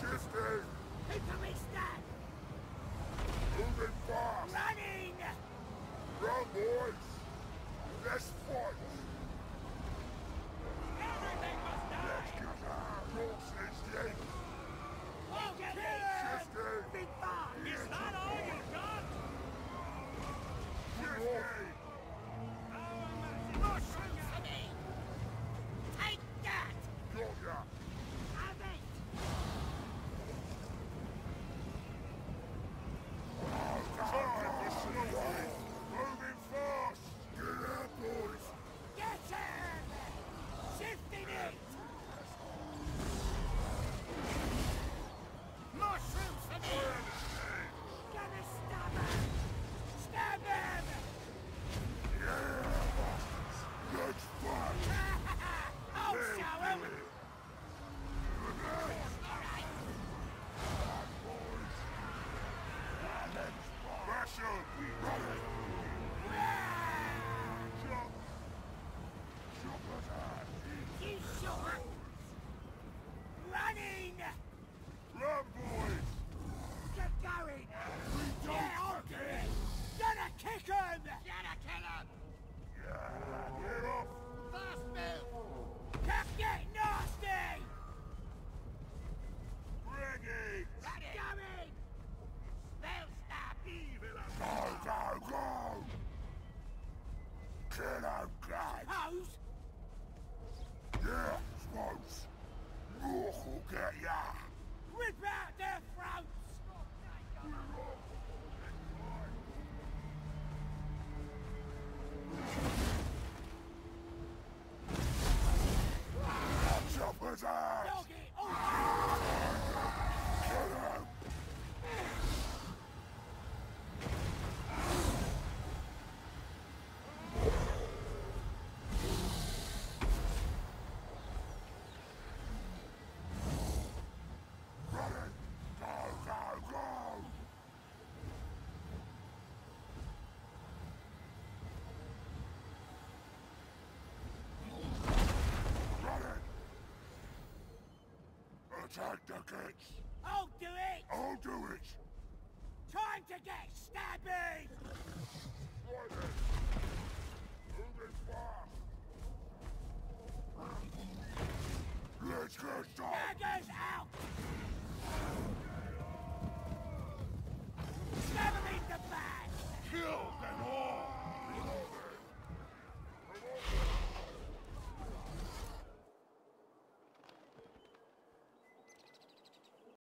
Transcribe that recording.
Shifting! Shifting! brother. bad. Yeah, suppose. Look will get ya. attack ducats! I'll do it! I'll do it! Time to get stabbing! Move it fast! Let's get started! Daggers out!